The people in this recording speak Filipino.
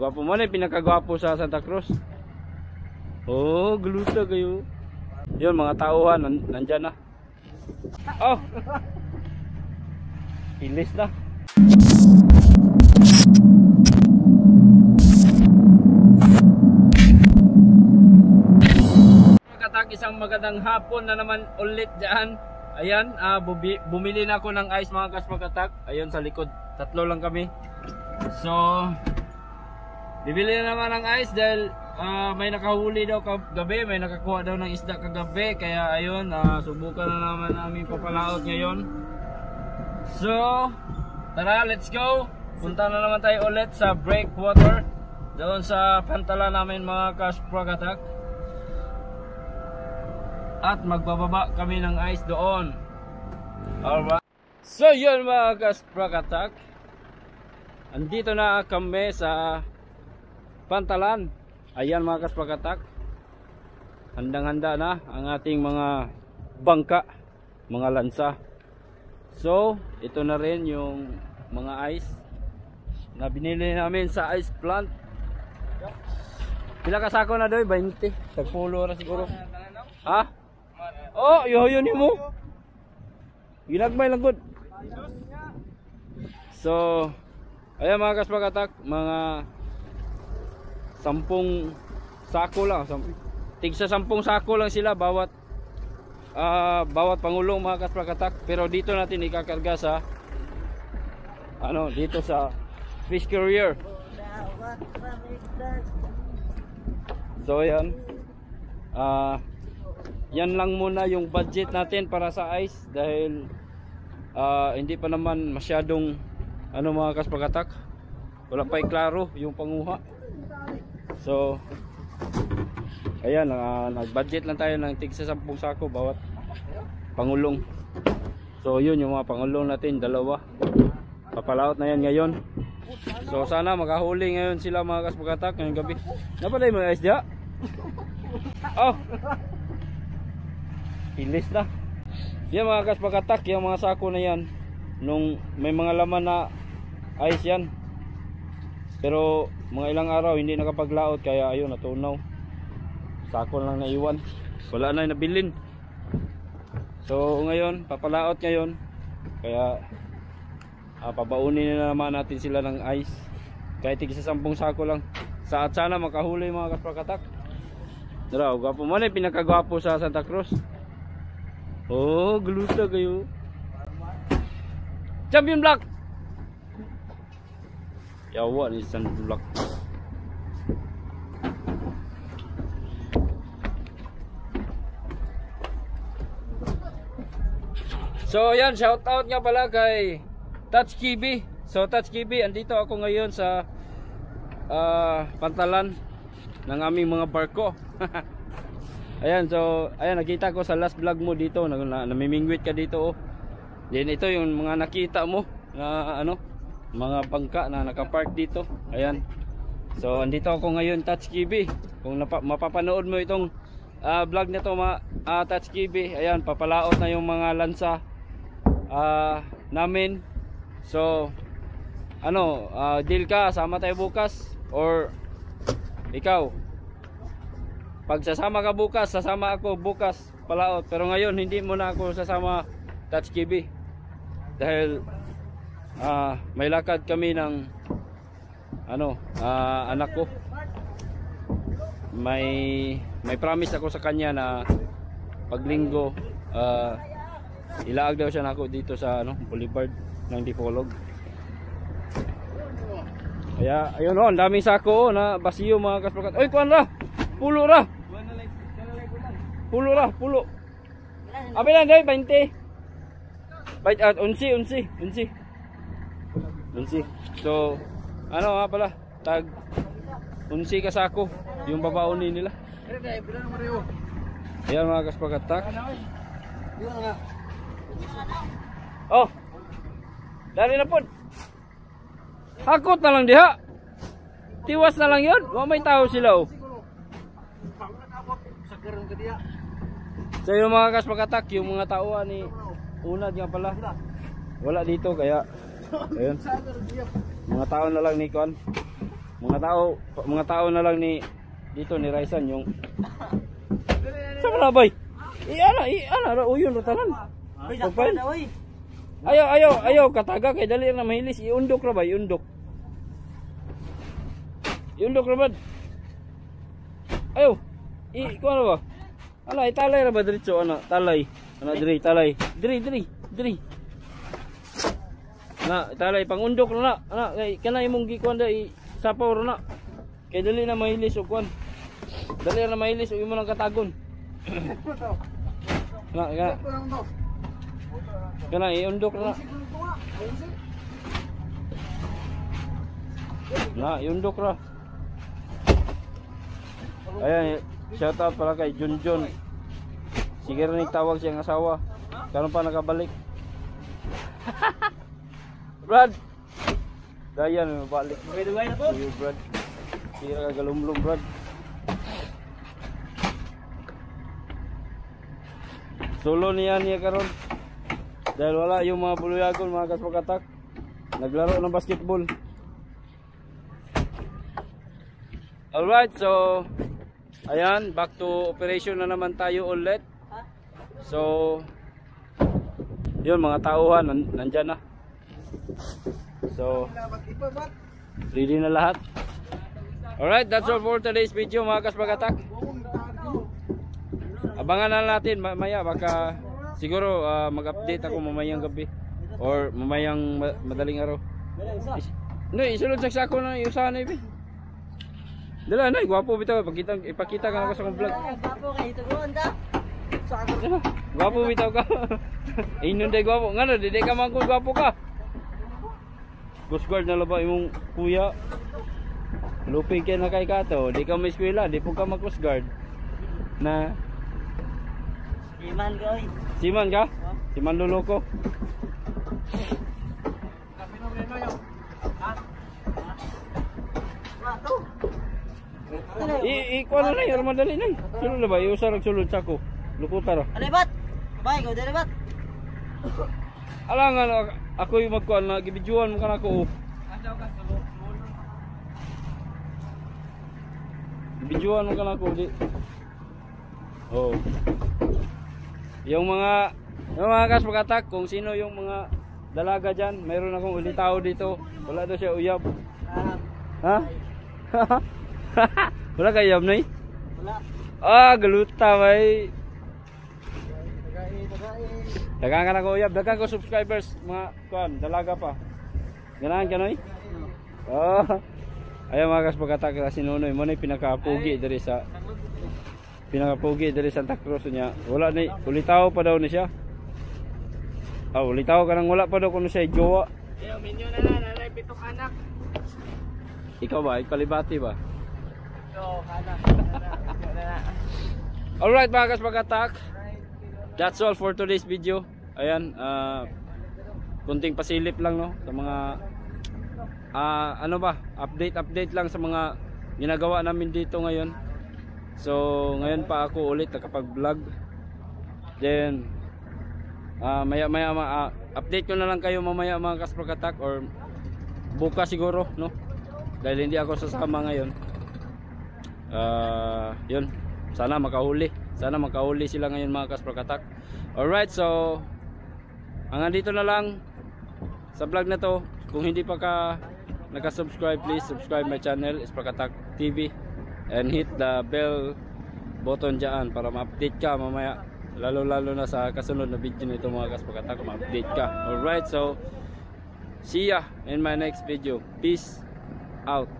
Gwapo mo na yung pinakagwapo sa Santa Cruz. Oh, gluta kayo. Yun, mga tauhan, nan nandyan na. Oh! Ilis na. Katak isang magandang hapon na naman ulit dyan. Ayan, bubi- bumili na ako ng ice mga kaspagatak. Ayun sa likod, tatlo lang kami. So, bibili na naman ng ice dahil ah, may nakahuli daw kagabi, may nakakuha daw ng isda kagabi. Kaya ayun, ah, subukan na naman namin papalaot ngayon. So, tara, let's go. Punta na naman tayo ulit sa breakwater. Doon sa pantala namin mga kaspagatak at magbababa kami ng ice doon. Alright. So yun mga kasprakatak. Andito na kami sa Pantalan. Ayan mga kasprakatak. Handang-handa na ang ating mga bangka, mga lansa. So, ito na rin yung mga ice na binili namin sa ice plant. Pila kasako na doy? 20. Tagpulo na siguro. Ha? Oh, yo yun mo. Ginagmay lang gud. So, ayan mga kaspagatak, mga sampung sako lang, sam tig sa sampung sako lang sila bawat ah bawat pangulong mga kaspagatak, pero dito natin ikakarga sa ano, dito sa fish carrier. So, ayan. Ah, yan lang muna yung budget natin para sa ice dahil ah, hindi pa naman masyadong ano mga kaspagatak wala pa klaro yung panguha so ayan ah, nag budget lang tayo ng tig sa 10 sako bawat pangulong so yun yung mga pangulong natin dalawa papalaot na yan ngayon so sana makahuli ngayon sila mga kaspagatak ngayong gabi napalay mga ice dya oh Ilis na. Yan mga kaspagatak, yung mga sako na yan. Nung may mga laman na ice yan. Pero mga ilang araw hindi nakapaglaot kaya ayun natunaw. Sako lang naiwan. Wala na nabilin. So ngayon, papalaot ngayon. Kaya ah, pabaunin na naman natin sila ng ice. Kahit tig sa sampung sako lang. Sa sana makahuli mga kaspagatak. Dara, gwapo mo na yung pinakagwapo sa Santa Cruz. Oh, gluta kayo. Champion Black. Yawa ni San Black. So yan, shout out nga pala kay Touch Kibi. So Touch Kibi, andito ako ngayon sa ah, pantalan ng aming mga barko. Ayan, so, ayan, nakita ko sa last vlog mo dito, na, na, namimingwit ka dito, oh. Then, ito yung mga nakita mo, na, ano, mga bangka na nakapark dito. Ayan. So, andito ako ngayon, Touch Kibi. Kung napa, mapapanood mo itong ah, vlog na to, ma, ah, Touch Kibi, ayan, papalaot na yung mga lansa ah, namin. So, ano, ah, deal ka, sama tayo bukas, or, ikaw, pag sasama ka bukas, sasama ako bukas palaot. Pero ngayon hindi mo na ako sasama Touch KB. Dahil ah, may lakad kami ng ano, ah, anak ko. May may promise ako sa kanya na paglinggo ah, ilaag daw siya nako dito sa ano, Boulevard ng Dipolog. Kaya ayun oh, daming sako oh, na basiyo mga kaspakat. Oy, kuan ra. Pulo ra. Pulo ra, pulo. Abi lang day 20. Bait at unsi, unsi, unsi. Unsi. So, ano nga pala, tag unsi ka sako yung babaunin nila. Ayan mga kaspagatak. Oh. Dari na po. Hakot na lang diha. Tiwas na lang yun. Wa may tao sila oh. So yung mga kaspagatak, yung mga tauhan ni Unad nga pala. Wala dito kaya ayun. Mga tao na lang ni Kon. Mga tao, mga tao na lang ni dito ni Raisan yung Sa na bay? I ana, i Uy, sakto na, uy. Ayaw, ayaw, ayaw kataga kay dali na mahilis iundok ra ba, iundok. Iundok ra bad. Ayaw. I ko ano ba? Ala, italay ra ba diretso ana, talay. Ana diri, talay. Diri, diri, diri. Na, talay pangundok na na. Ana, kay kana imong gikuan da i sapaw ra na. Kay dali na mahilis og kuan. Dali na mahilis og imo nang katagon. Na, kana. Kana iundok na. Na, iundok ra. Ayan, shout out pala kay Junjun. Sige rin tawag siyang asawa. Karon pa nakabalik. Brad. Dayan, balik. Okay, dugay na po. Sige, Brad. Sira ka galumlum, Brad. Solo niya niya karon. Dahil wala yung mga buluyagon, mga kaspakatak. Naglaro ng basketball. Alright, so ayan, back to operation na naman tayo ulit. So yun mga tauhan nan nandyan na. So ready na lahat. Alright, that's all for today's video mga kaspagatak. Abangan na natin mamaya baka siguro ah, mag-update ako mamayang gabi or mamayang ma- madaling araw. Is- No, isulod sa sako na yung sana ibi. Dala na, gwapo bitaw ipakita ipakita ka ako sa akong vlog. Ay, Papo kay ka. Dala, Gwapo bitaw ka. Inon day gwapo. Ngano, di ka man kung gwapo ka. Coast Guard na laba imong kuya. Luping kay na kay kato, di ka may eskwela, di po ka mag Coast Guard. Na Iman ka, uy. siman ka? Siman luloko. Wato. I i kuha na na, madali na. Sulod na ba? Iusa rag sulod sa ko. Lukuta ra. Ano bat? Bay, go dire bat. Alangan ako yung magkuhan na gibidjuan mo ka na ko. Gibidjuan mo ka na ko di. Oh. Yung mga yung mga kas pagkatak kung sino yung mga dalaga diyan, mayroon akong uli tao dito. Wala daw siya uyab. Ah, Ha? Wala kay uyab nay? wala. Ah, galuta may. Dagan ka na ko uyab, dagan ko subscribers, mga kuan, dalaga pa. Ganahan ka noy? Oh. Ayaw mga kas pagkatak na si Nunoy mo na yung pinakapugi diri sa pinakapugi diri Santa Cruz niya. Wala ni ulitaw pa daw ni siya. Ah, ulitaw ka nang wala pa daw kuno siya jowa. Yo, minyo na na, nanay pitok anak. Ikaw ba, ikalibati ba? Yo, anak. Alright mga kas pagkatak. That's all for today's video. Ayan, ah kunting pasilip lang no sa mga ah ano ba, update update lang sa mga ginagawa namin dito ngayon. So, ngayon pa ako ulit nakapag-vlog. Then ah maya maya ma- ah, update ko na lang kayo mamaya mga kaspakatak or bukas siguro no. Dahil hindi ako sasama ngayon. Ah, yun. Sana makahuli. Sana makahuli sila ngayon mga kaspakatak. Alright, so hanggang dito na lang sa vlog na to. Kung hindi pa ka nakasubscribe, please subscribe my channel, Isprakatak TV and hit the bell button dyan para ma-update ka mamaya. Lalo lalo na sa kasunod na video nito mga kaspakatak ma-update ka. Alright so see ya in my next video. Peace out